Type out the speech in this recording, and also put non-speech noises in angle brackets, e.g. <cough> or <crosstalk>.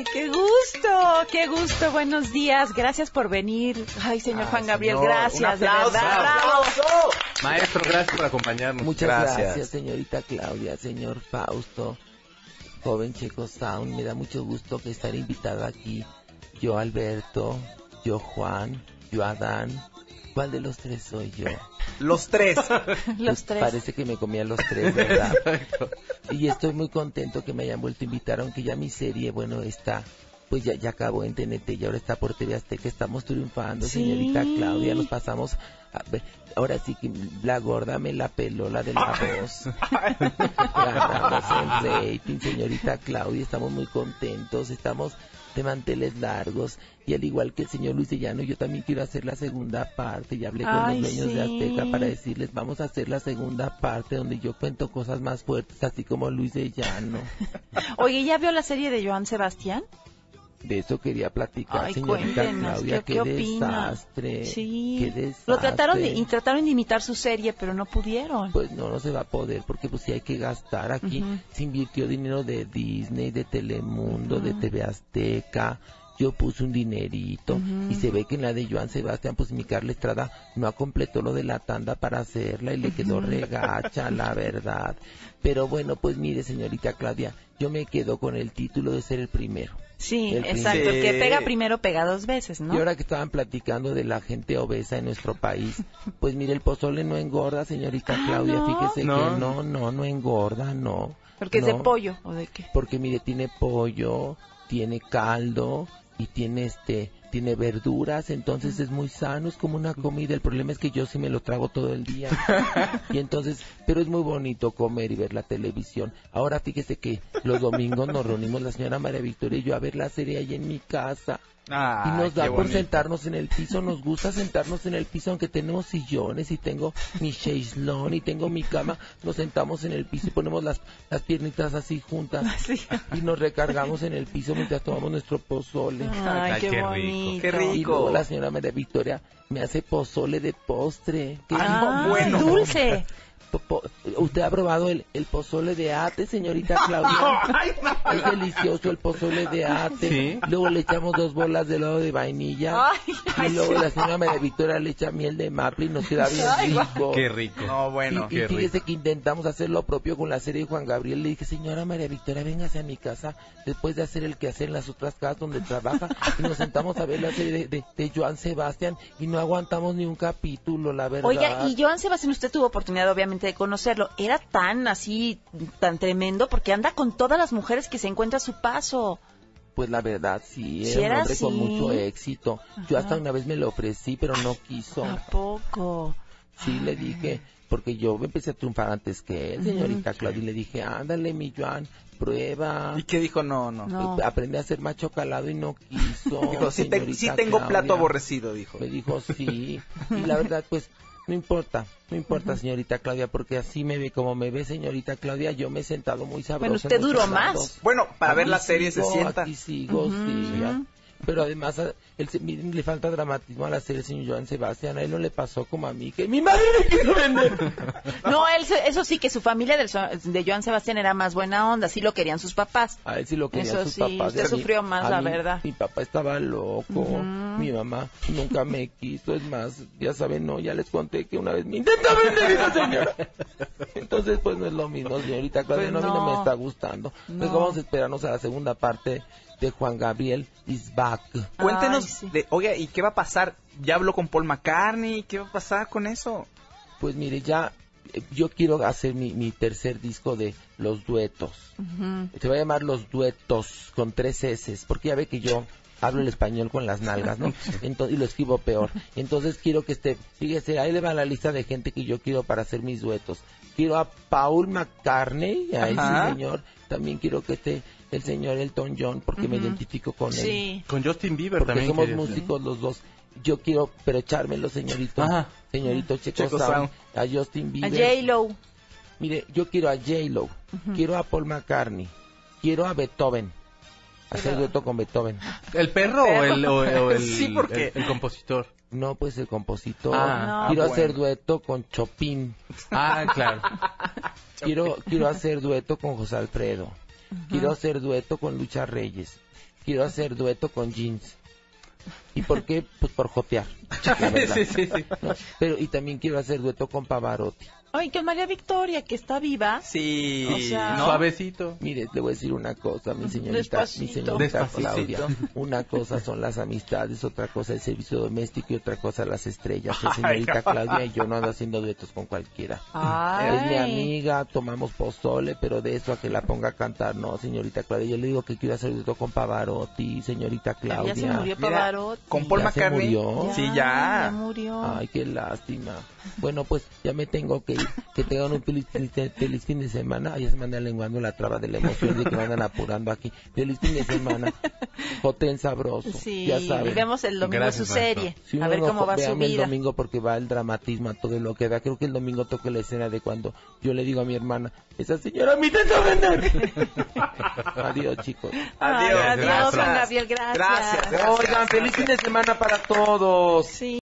Ay, qué gusto, qué gusto. Buenos días. Gracias por venir. Ay, señor Juan Gabriel, señor, gracias. un de aplauso, verdad. un aplauso. Maestro, gracias por acompañarnos. Muchas gracias. señorita Claudia, señor Fausto, joven Checo Sound. Me da mucho gusto que estar invitada aquí. Yo Alberto, yo Juan, yo Adán. ¿Cuál de los tres soy yo? Los tres. <laughs> Los Pues tres. Parece que me comí a los tres, ¿verdad? <laughs> y estoy muy contento que me hayan vuelto a invitar, aunque ya mi serie, bueno, está, pues ya, ya acabó en TNT y ahora está por TV Azteca. Estamos triunfando, Sí. señorita Claudia. Nos pasamos, a ver, ahora sí que la gorda me la peló, la de la voz. <laughs> Ganamos rating, señorita Claudia. Estamos muy contentos, estamos de manteles largos y al igual que el señor Luis Llano yo también quiero hacer la segunda parte y hablé con Ay, los dueños de. Azteca para decirles vamos a hacer la segunda parte donde yo cuento cosas más fuertes así como Luis de Llano <laughs> Oye, ¿ya vio la serie de Joan Sebastián? De eso quería platicar Ay, señorita Claudia ¿qué- qué, qué desastre Sí. qué desastre Lo trataron de, y trataron de imitar su serie, pero no pudieron. pues no, no se va a poder porque pues sí hay que gastar. Aquí se invirtió dinero de Disney, de Telemundo, de Ujú. TV Azteca. Yo puse un dinerito y se ve que en la de Joan Sebastián, pues mi Carla Estrada no completó lo de la tanda para hacerla y le quedó regacha, la verdad. Pero bueno, pues mire, señorita Claudia, yo me quedo con el título de ser el primero. Sí, El exacto. primero. Que pega primero pega dos veces, ¿no? Y ahora que estaban platicando de la gente obesa en nuestro país, <laughs> pues mire, el pozole no engorda, señorita Ah, Claudia, ¿no? fíjese No. que no, no, no engorda, no. Porque es de pollo o de qué. porque mire tiene pollo, tiene caldo y tiene este tiene verduras, entonces es muy sano, es como una comida. El problema es que yo sí me lo trago todo el día. <laughs> y entonces, pero es muy bonito comer y ver la televisión. Ahora fíjese que los domingos nos reunimos la señora María Victoria y yo a ver la serie ahí en mi casa. Ah, y nos da por bonito. sentarnos en el piso, nos gusta sentarnos en el piso, aunque tenemos sillones y tengo mi chaislón y tengo mi cama, nos sentamos en el piso y ponemos las, las piernitas así juntas <laughs> y nos recargamos en el piso mientras tomamos nuestro pozole. Ay, Ay, qué, qué rico. Qué Y rico. luego la señora María Victoria me hace pozole de postre. Qué Ah, bueno. dulce. <laughs> ¿Usted ha probado el, el pozole de ate, señorita Claudia? <laughs> Es delicioso el pozole de ate. Sí. Luego le echamos dos bolas de helado de vainilla. Ay, ay, y luego la señora María Victoria le echa miel de maple y nos queda bien Ay, rico. Qué rico. No, bueno. y, y qué fíjese rico. que intentamos hacer lo propio con la serie de Juan Gabriel. Le dije, señora María Victoria, véngase a mi casa después de hacer el que hacer en las otras casas donde trabaja. Y nos sentamos a ver la serie de, de, de Joan Sebastián y no aguantamos ni un capítulo, la verdad. Oiga, y Joan Sebastián, usted tuvo oportunidad obviamente de conocerlo. Era tan así, tan tremendo, porque anda con todas las mujeres que se encuentra a su paso. Pues la verdad, sí, Sí era un era hombre con mucho éxito. Yo hasta una vez me lo ofrecí, pero no quiso. ¿A poco? Sí, le dije, porque yo empecé a triunfar antes que él, señorita Claudia, y le dije, ándale, mi Joan, prueba. ¿Y qué dijo? No, no. No. Aprende a ser macho calado y no quiso. <laughs> Dijo, sí, te- sí tengo Claudia. plato aborrecido, dijo. Me dijo, sí. Y la verdad, pues, <laughs> no importa, no importa, señorita Claudia, porque así me ve como me ve, señorita Claudia. Yo me he sentado muy sabroso. Bueno, usted duró más. Bueno, para ver la serie se sigo, sienta. Aquí sigo, sí. ya. Pero además, él miren, le falta dramatismo a la serie, señor Joan Sebastián. A él no le pasó como a mí, que mi madre me quiso vender. No, él, eso sí, que su familia del de Joan Sebastián era más buena onda, sí lo querían sus papás. A él sí lo querían Eso sus sí, papás. usted mí- sufrió más, la mí, verdad. Mi papá estaba loco. Mi mamá nunca me quiso. Es más, ya saben, no, ya les conté que una vez me intentó vender esa señora. Entonces, pues no es lo mismo, señorita Claudia. Pues no, a mí no me está gustando. No. Pues vamos a esperarnos a la segunda parte de Juan Gabriel is back. Cuéntenos, Ay, sí. de, oiga, ¿y qué va a pasar? ¿Ya habló con Paul McCartney? ¿Qué va a pasar con eso? Pues mire, ya eh, yo quiero hacer mi, mi tercer disco de los duetos. Se va a llamar Los Duetos con tres S, porque ya ve que yo hablo el español con las nalgas, ¿no? <laughs> Entonces, y lo escribo peor. Entonces quiero que esté, fíjese, ahí le va la lista de gente que yo quiero para hacer mis duetos. Quiero a Paul McCartney, a Ajá. ese señor. También quiero que esté el señor Elton John, porque me identifico con él. Sí. Con Justin Bieber Porque también. somos querías, ¿eh? músicos los dos. Yo quiero, pero echármelo, señorito. Ajá. Señorito Checo, Checo Sound, Sound. a Justin A Bieber. J-Lo. Mire, yo quiero a J-Lo, quiero a Paul McCartney, quiero a Beethoven. Hacer dueto con Beethoven. ¿El perro, o el, o, o el, Sí, porque- el, el compositor? No, pues el compositor. Ah, quiero bueno. hacer dueto con Chopin. Ah, claro. Quiero, quiero hacer dueto con José Alfredo. Quiero hacer dueto con Lucha Reyes. quiero hacer dueto con jeans. ¿Y por qué? Pues por jotear. <laughs> Sí, sí, sí. ¿no? Pero, y también quiero hacer dueto con Pavarotti. Ay, que María Victoria, que está viva. Sí. O sea, ¿no? Suavecito. Mire, le voy a decir una cosa, mi señorita, mi señorita. Claudia. Una cosa son las amistades, otra cosa el servicio doméstico y otra cosa las estrellas. La señorita Ay. Claudia y yo no ando haciendo duetos con cualquiera. Ay. Es mi amiga, tomamos pozole, pero de eso a que la ponga a cantar, no, señorita Claudia. Yo le digo que quiero hacer dueto con Pavarotti, señorita Claudia. Ya se murió Mira, Pavarotti. Con Paul ¿Ya se McCartney. murió? Sí, ya. Ya murió. Ay, qué lástima. Bueno, pues ya me tengo que ir. Que tengan un feliz, feliz- feliz fin de semana. Ay, ya se me anda lenguando la traba de la emoción de que me andan apurando aquí. Feliz fin de semana. Joten sabroso. Sí, ya y saben. vemos el domingo Gracias, su maestro. serie. Si a ver no cómo va su véanme el vida. domingo porque va el dramatismo a todo lo que da. Creo que el domingo toque la escena de cuando yo le digo a mi hermana, esa señora me intenta vender. <laughs> Adiós, chicos. Ay, Adiós. adiós, Gracias. Juan Gabriel, gracias. Gracias. Oigan, feliz fin de semana para todos.